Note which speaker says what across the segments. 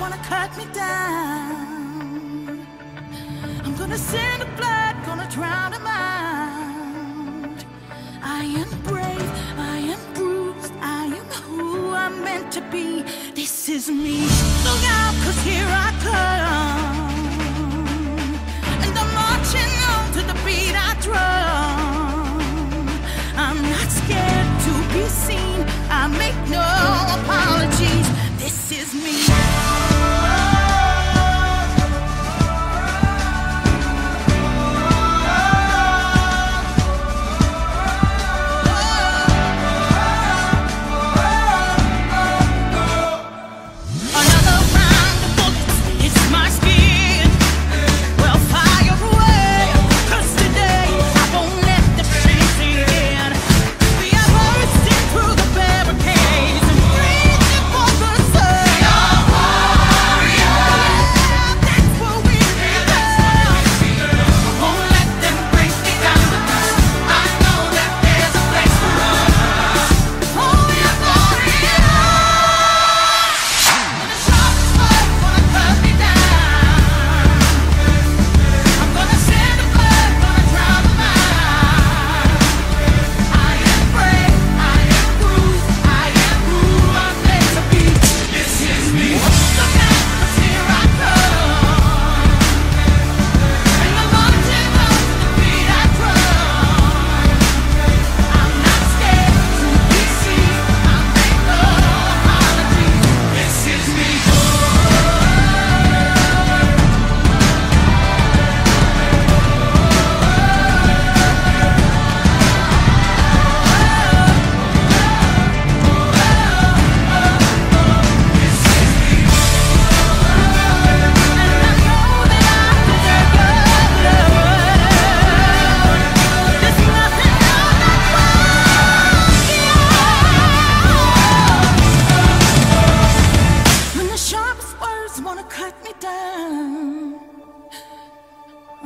Speaker 1: wanna cut me down, I'm gonna send a blood, gonna drown them out. I am brave, I am bruised, I am who I'm meant to be. This is me. Look out, cause here I come. And I'm marching on to the beat I drum. I'm not scared to be seen. I make no apologies. This is me.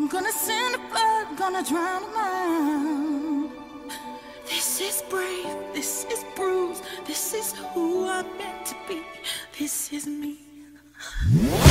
Speaker 1: I'm gonna send a blood, gonna drown them man. This is brave, this is bruised, this is who I'm meant to be. This is me.